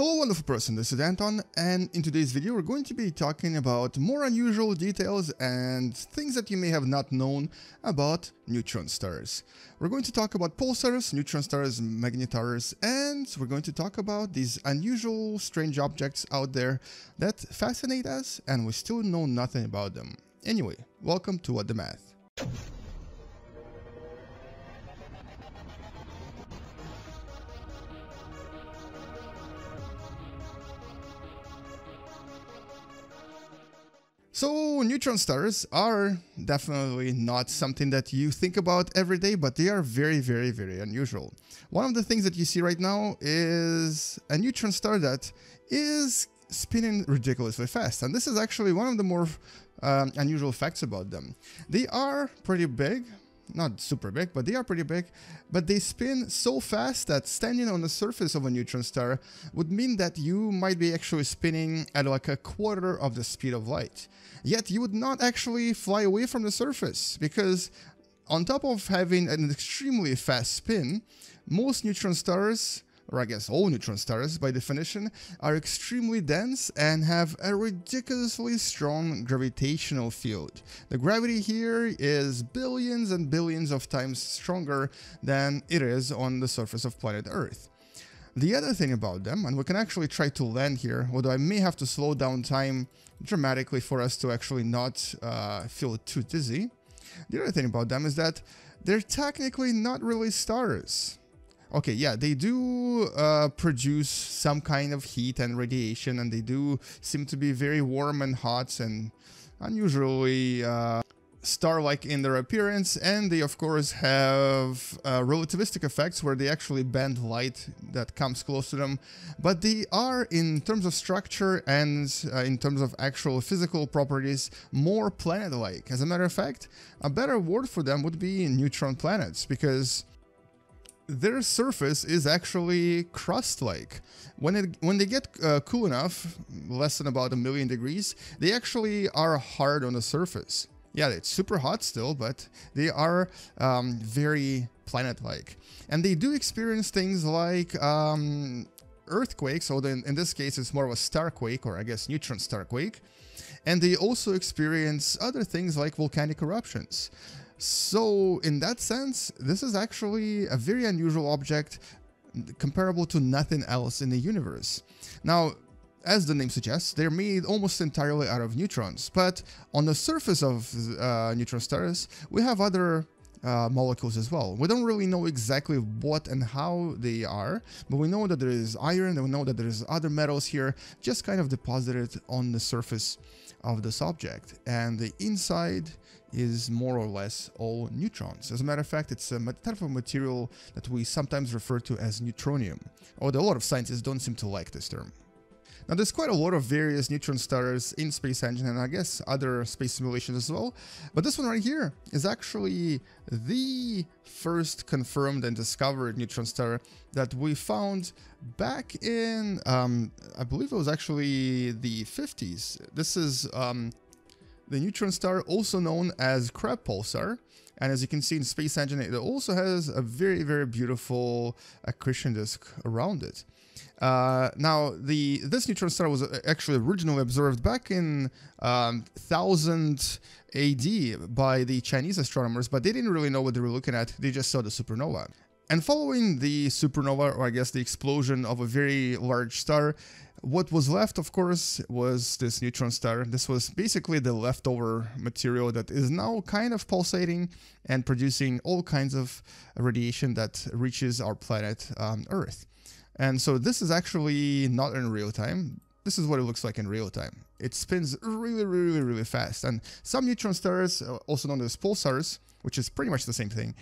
Hello wonderful person, this is Anton and in today's video we're going to be talking about more unusual details and things that you may have not known about neutron stars. We're going to talk about pulsars, neutron stars, magnetars and we're going to talk about these unusual strange objects out there that fascinate us and we still know nothing about them. Anyway, welcome to What Da Math. Neutron stars are definitely not something that you think about every day, but they are very, very, very unusual. One of the things that you see right now is a neutron star that is spinning ridiculously fast. And this is actually one of the more um, unusual facts about them. They are pretty big, not super big, but they are pretty big, but they spin so fast that standing on the surface of a neutron star would mean that you might be actually spinning at like a quarter of the speed of light. Yet you would not actually fly away from the surface because on top of having an extremely fast spin, most neutron stars or I guess all neutron stars by definition, are extremely dense and have a ridiculously strong gravitational field. The gravity here is billions and billions of times stronger than it is on the surface of planet Earth. The other thing about them, and we can actually try to land here, although I may have to slow down time dramatically for us to actually not uh, feel too dizzy. The other thing about them is that they're technically not really stars. Okay, yeah, they do uh, produce some kind of heat and radiation, and they do seem to be very warm and hot and unusually uh, star-like in their appearance, and they of course have uh, relativistic effects where they actually bend light that comes close to them, but they are, in terms of structure and uh, in terms of actual physical properties, more planet-like. As a matter of fact, a better word for them would be neutron planets, because their surface is actually crust-like. When it when they get uh, cool enough, less than about a million degrees, they actually are hard on the surface. Yeah, it's super hot still, but they are um, very planet-like. And they do experience things like um, earthquakes, although in, in this case it's more of a starquake, or I guess neutron starquake. And they also experience other things like volcanic eruptions. So in that sense, this is actually a very unusual object comparable to nothing else in the universe. Now, as the name suggests, they're made almost entirely out of neutrons, but on the surface of uh, neutron stars, we have other uh, molecules as well. We don't really know exactly what and how they are, but we know that there is iron and we know that there is other metals here just kind of deposited on the surface of this object. And the inside is more or less all neutrons. As a matter of fact, it's a type of material that we sometimes refer to as neutronium, although a lot of scientists don't seem to like this term. Now there's quite a lot of various neutron stars in Space Engine and I guess other space simulations as well, but this one right here is actually the first confirmed and discovered neutron star that we found back in, um, I believe it was actually the 50s. This is um, the neutron star, also known as Crab Pulsar. And as you can see in Space Engine, it also has a very, very beautiful accretion disk around it. Uh, now, the this neutron star was actually originally observed back in um, 1000 AD by the Chinese astronomers, but they didn't really know what they were looking at. They just saw the supernova. And following the supernova, or I guess the explosion of a very large star, what was left, of course, was this neutron star. This was basically the leftover material that is now kind of pulsating and producing all kinds of radiation that reaches our planet um, Earth. And so this is actually not in real time. This is what it looks like in real time. It spins really, really, really fast. And some neutron stars, uh, also known as pulsars, which is pretty much the same thing,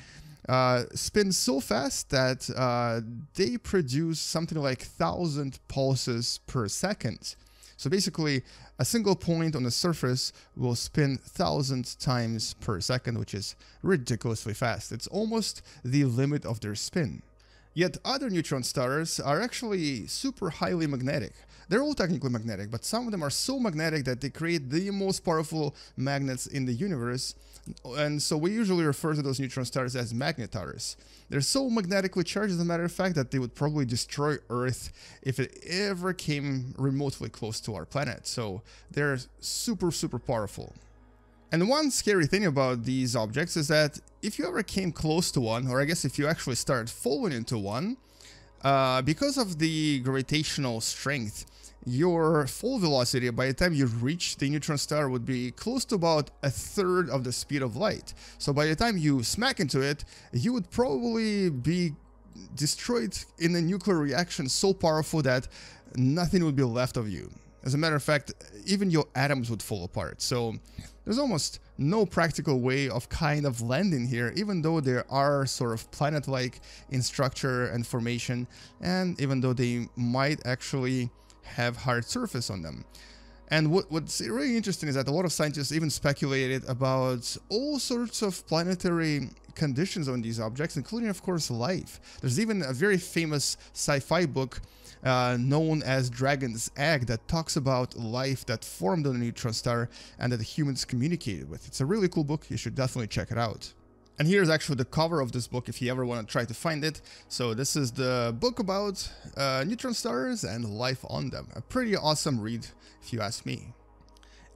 uh, spin so fast that uh, they produce something like 1,000 pulses per second. So basically, a single point on the surface will spin 1,000 times per second, which is ridiculously fast. It's almost the limit of their spin. Yet other neutron stars are actually super highly magnetic. They're all technically magnetic, but some of them are so magnetic that they create the most powerful magnets in the universe. And so we usually refer to those neutron stars as magnetars. They're so magnetically charged, as a matter of fact, that they would probably destroy Earth if it ever came remotely close to our planet. So they're super, super powerful. And one scary thing about these objects is that if you ever came close to one, or I guess if you actually started falling into one, uh, because of the gravitational strength, your fall velocity by the time you reach the neutron star would be close to about a third of the speed of light. So by the time you smack into it, you would probably be destroyed in a nuclear reaction so powerful that nothing would be left of you. As a matter of fact, even your atoms would fall apart. So there's almost no practical way of kind of landing here, even though there are sort of planet-like in structure and formation, and even though they might actually have hard surface on them. And what, what's really interesting is that a lot of scientists even speculated about all sorts of planetary conditions on these objects, including, of course, life. There's even a very famous sci-fi book uh, known as Dragon's Egg that talks about life that formed on a neutron star and that humans communicated with. It's a really cool book. You should definitely check it out. And here's actually the cover of this book if you ever want to try to find it. So this is the book about uh, neutron stars and life on them. A pretty awesome read if you ask me.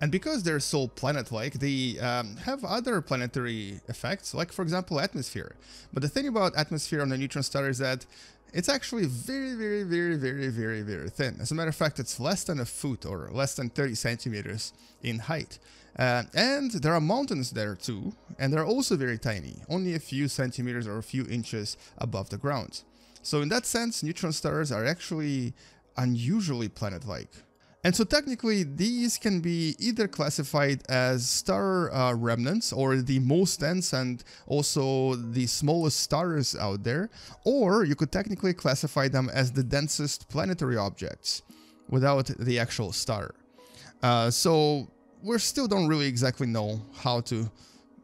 And because they're so planet-like, they um, have other planetary effects, like for example atmosphere. But the thing about atmosphere on a neutron star is that it's actually very, very, very, very, very, very thin. As a matter of fact, it's less than a foot or less than 30 centimeters in height. Uh, and there are mountains there too, and they're also very tiny, only a few centimeters or a few inches above the ground. So in that sense, neutron stars are actually unusually planet-like. And so technically these can be either classified as star uh, remnants or the most dense and also the smallest stars out there, or you could technically classify them as the densest planetary objects without the actual star. Uh, so we still don't really exactly know how to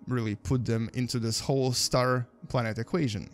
really put them into this whole star planet equation.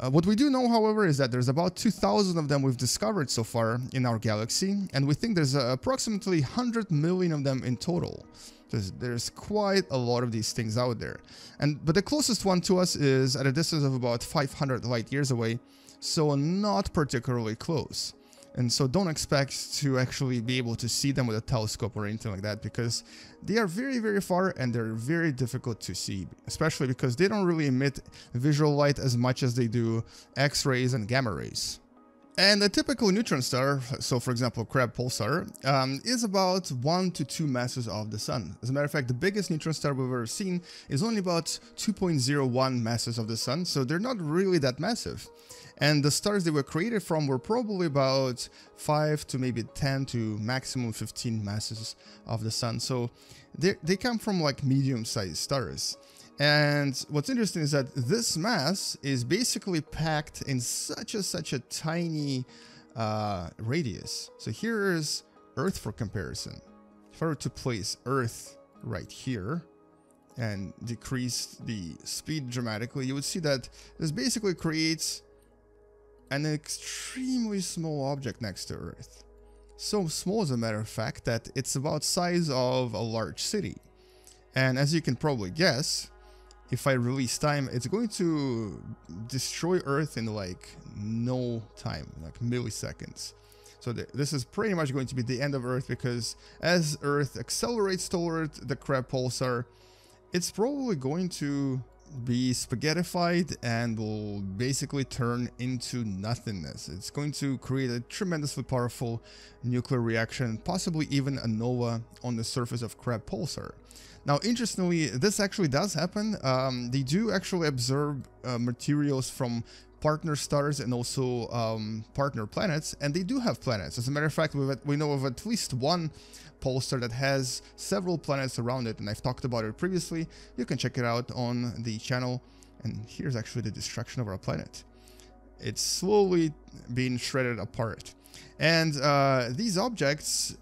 Uh, what we do know, however, is that there's about 2,000 of them we've discovered so far in our galaxy, and we think there's uh, approximately 100 million of them in total. There's, there's, quite a lot of these things out there. and But the closest one to us is at a distance of about 500 light years away, so not particularly close. And so don't expect to actually be able to see them with a telescope or anything like that because they are very, very far and they're very difficult to see, especially because they don't really emit visual light as much as they do X-rays and gamma rays. And a typical neutron star, so for example Crab Pulsar, um, is about 1 to 2 masses of the Sun. As a matter of fact, the biggest neutron star we've ever seen is only about 2.01 masses of the Sun, so they're not really that massive. And the stars they were created from were probably about 5 to maybe 10 to maximum 15 masses of the Sun, so they come from like medium-sized stars. And what's interesting is that this mass is basically packed in such a such a tiny uh, radius. So here is Earth for comparison. If I were to place Earth right here and decrease the speed dramatically, you would see that this basically creates an extremely small object next to Earth. So small as a matter of fact that it's about size of a large city. And as you can probably guess, if I release time, it's going to destroy Earth in like no time, like milliseconds. So th this is pretty much going to be the end of Earth because as Earth accelerates toward the Crab Pulsar, it's probably going to be spaghettified and will basically turn into nothingness. It's going to create a tremendously powerful nuclear reaction, possibly even a nova on the surface of Crab Pulsar. Now, interestingly, this actually does happen. Um, they do actually observe uh, materials from partner stars and also um, partner planets, and they do have planets. As a matter of fact, we know of at least one pulsar that has several planets around it, and I've talked about it previously. You can check it out on the channel, and here's actually the destruction of our planet. It's slowly being shredded apart. And uh, these objects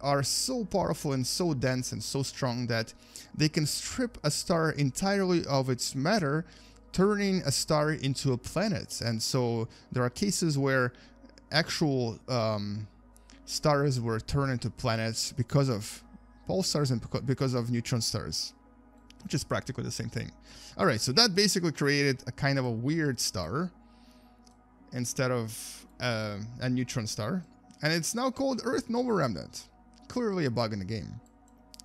are so powerful and so dense and so strong that they can strip a star entirely of its matter turning a star into a planet. And so there are cases where actual um, stars were turned into planets because of pulsars and because of neutron stars, which is practically the same thing. All right, so that basically created a kind of a weird star instead of uh, a neutron star. And it's now called Earth Nova Remnant. Clearly a bug in the game.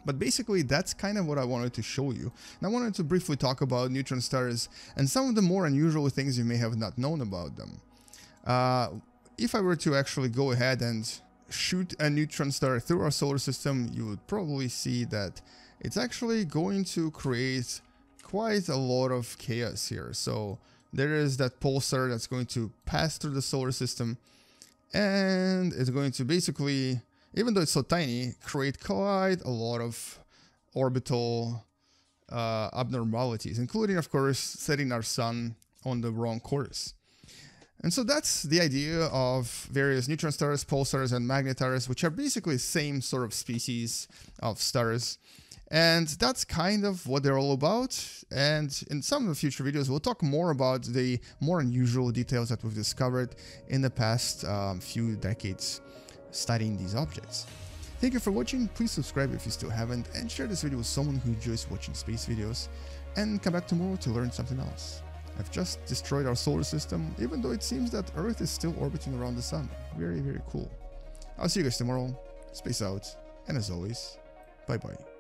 But basically, that's kind of what I wanted to show you. And I wanted to briefly talk about neutron stars and some of the more unusual things you may have not known about them. Uh, if I were to actually go ahead and shoot a neutron star through our solar system, you would probably see that it's actually going to create quite a lot of chaos here. So there is that pulsar that's going to pass through the solar system and it's going to basically, even though it's so tiny, create quite a lot of orbital uh, abnormalities, including, of course, setting our sun on the wrong course. And so that's the idea of various neutron stars, pulsars, and magnetars, which are basically the same sort of species of stars. And that's kind of what they're all about. And in some of the future videos, we'll talk more about the more unusual details that we've discovered in the past um, few decades studying these objects. Thank you for watching, please subscribe if you still haven't, and share this video with someone who enjoys watching space videos, and come back tomorrow to learn something else I've just destroyed our solar system, even though it seems that Earth is still orbiting around the sun. Very, very cool. I'll see you guys tomorrow. Space out. And as always, bye bye.